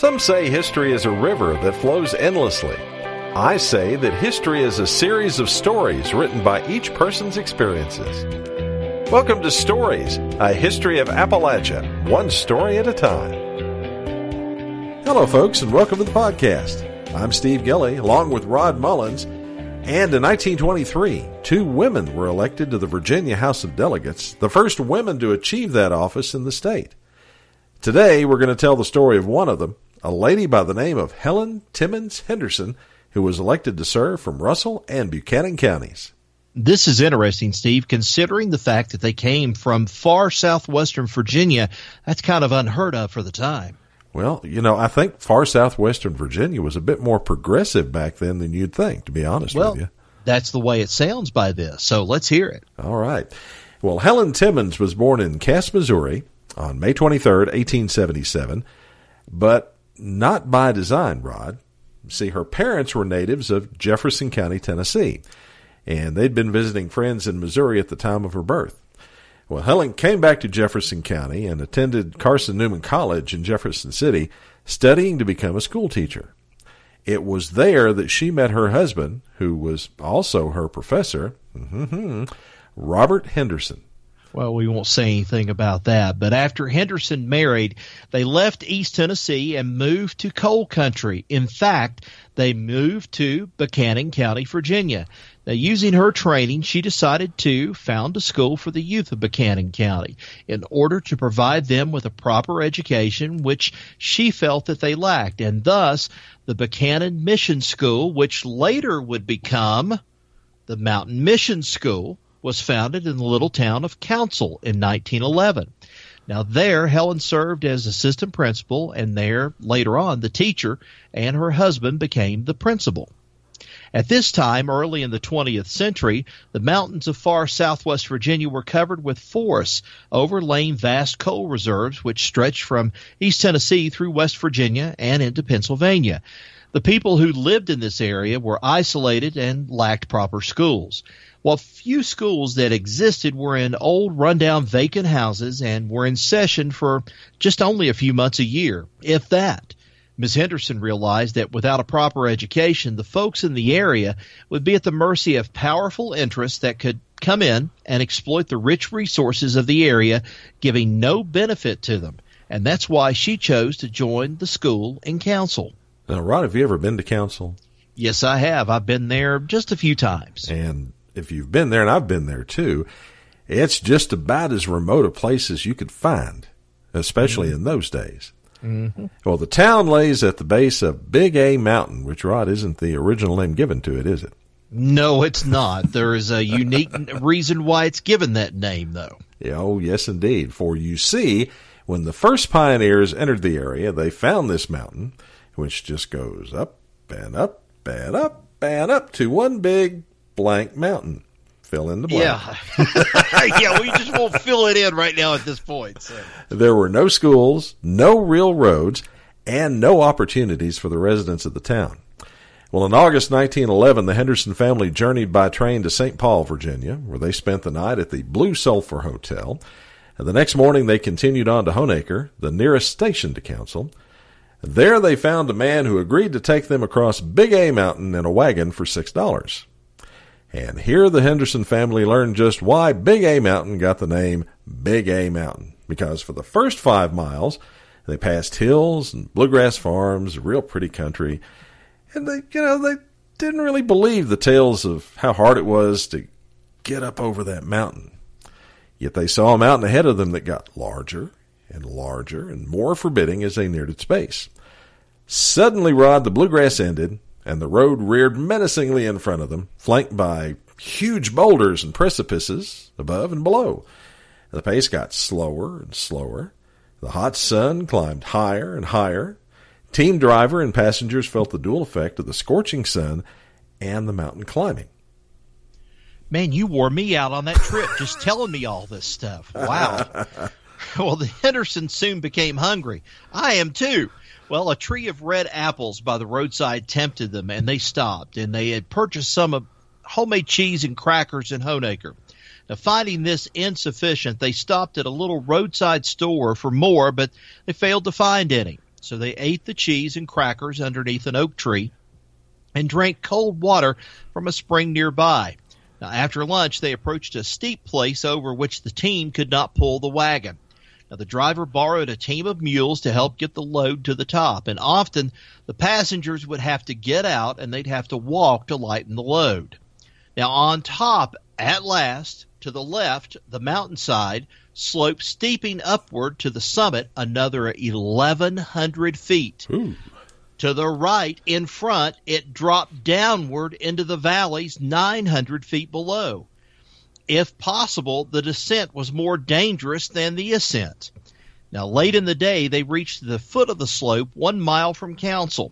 Some say history is a river that flows endlessly. I say that history is a series of stories written by each person's experiences. Welcome to Stories, a history of Appalachia, one story at a time. Hello, folks, and welcome to the podcast. I'm Steve Gilly, along with Rod Mullins. And in 1923, two women were elected to the Virginia House of Delegates, the first women to achieve that office in the state. Today, we're going to tell the story of one of them, a lady by the name of Helen Timmons Henderson, who was elected to serve from Russell and Buchanan counties. This is interesting, Steve, considering the fact that they came from far southwestern Virginia. That's kind of unheard of for the time. Well, you know, I think far southwestern Virginia was a bit more progressive back then than you'd think, to be honest well, with you. That's the way it sounds by this. So let's hear it. All right. Well, Helen Timmons was born in Cass, Missouri on May 23rd, 1877, but not by design, Rod. See, her parents were natives of Jefferson County, Tennessee, and they'd been visiting friends in Missouri at the time of her birth. Well, Helen came back to Jefferson County and attended Carson Newman College in Jefferson City, studying to become a school teacher. It was there that she met her husband, who was also her professor, mm-hmm, Robert Henderson. Well, we won't say anything about that. But after Henderson married, they left East Tennessee and moved to coal country. In fact, they moved to Buchanan County, Virginia. Now, using her training, she decided to found a school for the youth of Buchanan County in order to provide them with a proper education, which she felt that they lacked. And thus, the Buchanan Mission School, which later would become the Mountain Mission School, was founded in the little town of Council in 1911. Now, there, Helen served as assistant principal, and there, later on, the teacher and her husband became the principal. At this time, early in the 20th century, the mountains of far southwest Virginia were covered with forests, overlaying vast coal reserves which stretched from East Tennessee through West Virginia and into Pennsylvania. The people who lived in this area were isolated and lacked proper schools while few schools that existed were in old rundown vacant houses and were in session for just only a few months a year, if that. Ms. Henderson realized that without a proper education, the folks in the area would be at the mercy of powerful interests that could come in and exploit the rich resources of the area, giving no benefit to them. And that's why she chose to join the school and council. Now, Rod, have you ever been to council? Yes, I have. I've been there just a few times. And if you've been there, and I've been there too, it's just about as remote a place as you could find, especially mm-hmm. in those days. Mm-hmm. Well, the town lays at the base of Big A Mountain, which, Rod, isn't the original name given to it, is it? No, it's not. There is a unique reason why it's given that name, though. Yeah, oh, yes, indeed. For you see, when the first pioneers entered the area, they found this mountain, which just goes up and up and up and up to one big blank mountain. Fill in the blank. Yeah. yeah, we just won't fill it in right now at this point. So. There were no schools, no real roads, and no opportunities for the residents of the town. Well, in August 1911, the Henderson family journeyed by train to St. Paul, Virginia, where they spent the night at the Blue Sulphur Hotel. And the next morning, they continued on to Honaker, the nearest station to Council. There, they found a man who agreed to take them across Big A Mountain in a wagon for six dollars. And here the Henderson family learned just why Big A Mountain got the name Big A Mountain. Because for the first five miles, they passed hills and bluegrass farms, real pretty country. And they, you know, they didn't really believe the tales of how hard it was to get up over that mountain. Yet they saw a mountain ahead of them that got larger and larger and more forbidding as they neared its base. Suddenly, Rod, the bluegrass ended, and the road reared menacingly in front of them, flanked by huge boulders and precipices above and below. The pace got slower and slower. The hot sun climbed higher and higher. Team driver and passengers felt the dual effect of the scorching sun and the mountain climbing. Man, you wore me out on that trip just telling me all this stuff. Wow. well, the Hendersons soon became hungry. I am too. Well, a tree of red apples by the roadside tempted them, and they stopped. And they had purchased some of homemade cheese and crackers in Honaker. Now, finding this insufficient, they stopped at a little roadside store for more, but they failed to find any. so they ate the cheese and crackers underneath an oak tree and drank cold water from a spring nearby. Now, after lunch, they approached a steep place over which the team could not pull the wagon. Now, the driver borrowed a team of mules to help get the load to the top, and often the passengers would have to get out and they'd have to walk to lighten the load. Now, on top, at last, to the left, the mountainside sloped steeping upward to the summit another 1,100 feet. Ooh. To the right, in front, it dropped downward into the valleys 900 feet below if possible, the descent was more dangerous than the ascent. Now, late in the day, they reached the foot of the slope one mile from Council.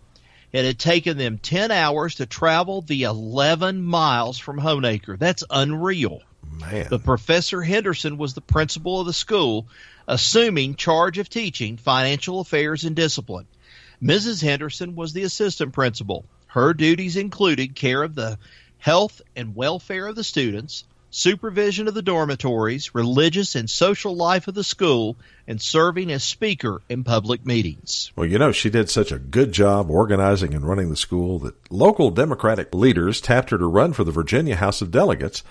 It had taken them 10 hours to travel the 11 miles from Honaker. That's unreal. Man. But Professor Henderson was the principal of the school, assuming charge of teaching financial affairs and discipline. Mrs. Henderson was the assistant principal. Her duties included care of the health and welfare of the students, supervision of the dormitories, religious and social life of the school, and serving as speaker in public meetings. Well, you know, she did such a good job organizing and running the school that local Democratic leaders tapped her to run for the Virginia House of Delegates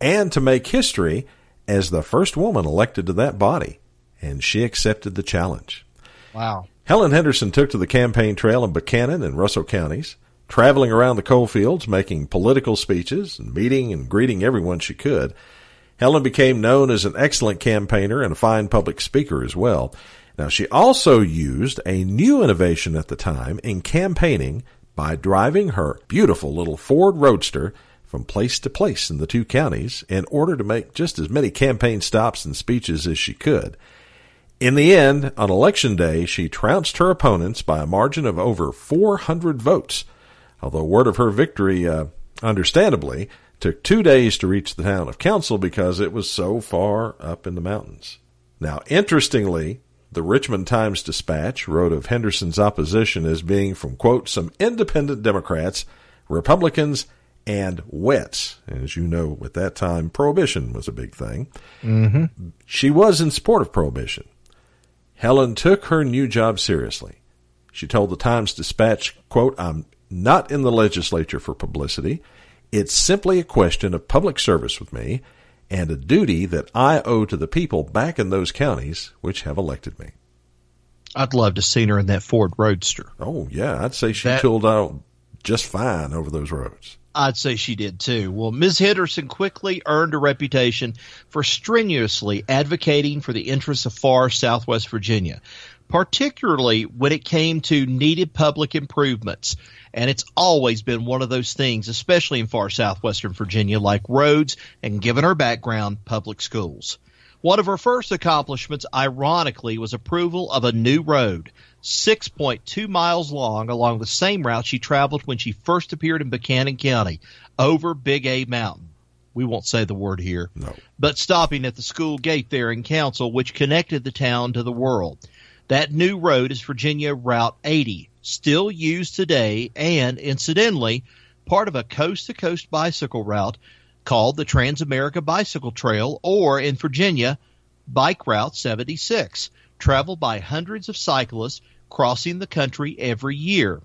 and to make history as the first woman elected to that body. And she accepted the challenge. Wow. Helen Henderson took to the campaign trail in Buchanan and Russell counties traveling around the coal fields, making political speeches and meeting and greeting everyone she could. Helen became known as an excellent campaigner and a fine public speaker as well. Now, she also used a new innovation at the time in campaigning by driving her beautiful little Ford Roadster from place to place in the two counties in order to make just as many campaign stops and speeches as she could. In the end, on election day, she trounced her opponents by a margin of over 400 votes although word of her victory, uh, understandably, took two days to reach the town of Council because it was so far up in the mountains. Now, interestingly, the Richmond Times Dispatch wrote of Henderson's opposition as being from, quote, some independent Democrats, Republicans, and wets. As you know, at that time, prohibition was a big thing. Mm-hmm. She was in support of prohibition. Helen took her new job seriously. She told the Times Dispatch, quote, I'm not in the legislature for publicity. It's simply a question of public service with me and a duty that I owe to the people back in those counties which have elected me. I'd love to see her in that Ford Roadster. Oh, yeah. I'd say she That- tooled out just fine over those roads. I'd say she did too. Well, Ms. Henderson quickly earned a reputation for strenuously advocating for the interests of far Southwest Virginia, particularly when it came to needed public improvements. And it's always been one of those things, especially in far Southwestern Virginia, like roads and given her background, public schools. One of her first accomplishments, ironically, was approval of a new road, 6.2 miles long, along the same route she traveled when she first appeared in Buchanan County, over Big A Mountain. We won't say the word here, No. but stopping at the school gate there in Council, which connected the town to the world. That new road is Virginia Route 80, still used today, and incidentally, part of a coast to coast bicycle route called the Transamerica Bicycle Trail, or in Virginia, Bike Route 76, traveled by hundreds of cyclists crossing the country every year.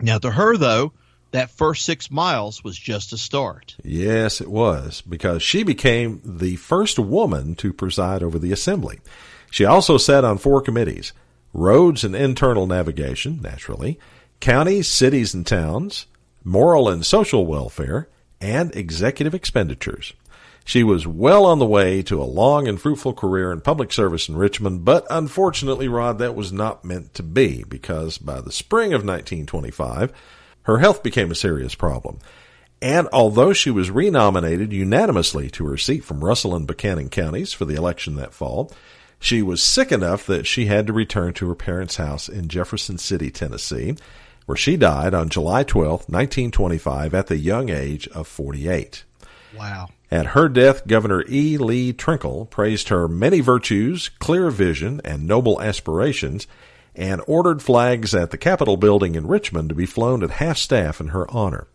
Now, to her, though, that first six miles was just a start. Yes, it was, because she became the first woman to preside over the assembly. She also sat on four committees roads and internal navigation, naturally, counties, cities, and towns, moral and social welfare, and executive expenditures. She was well on the way to a long and fruitful career in public service in Richmond, but unfortunately, Rod, that was not meant to be because by the spring of 1925, her health became a serious problem. And although she was renominated unanimously to her seat from Russell and Buchanan counties for the election that fall, she was sick enough that she had to return to her parents' house in Jefferson City, Tennessee, where she died on July 12, 1925, at the young age of 48. Wow. At her death, Governor E. Lee Trinkle praised her many virtues, clear vision, and noble aspirations, and ordered flags at the Capitol building in Richmond to be flown at half staff in her honor.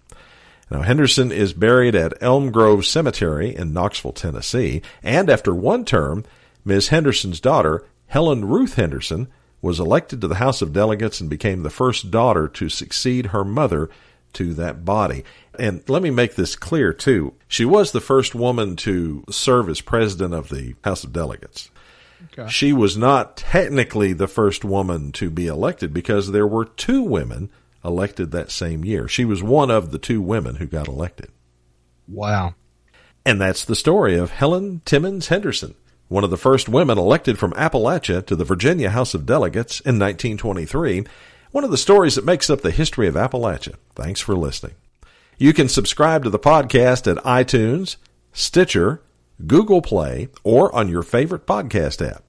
Now, Henderson is buried at Elm Grove Cemetery in Knoxville, Tennessee, and after one term, Miss Henderson's daughter, Helen Ruth Henderson, was elected to the House of Delegates and became the first daughter to succeed her mother to that body. And let me make this clear too. She was the first woman to serve as president of the House of Delegates. Okay. She was not technically the first woman to be elected because there were two women elected that same year. She was one of the two women who got elected. Wow. And that's the story of Helen Timmons Henderson, one of the first women elected from Appalachia to the Virginia House of Delegates in 1923. One of the stories that makes up the history of Appalachia. Thanks for listening. You can subscribe to the podcast at iTunes, Stitcher, Google Play, or on your favorite podcast app.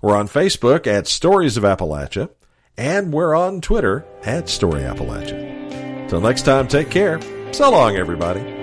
We're on Facebook at Stories of Appalachia, and we're on Twitter at Story Appalachia. Till next time, take care. So long, everybody.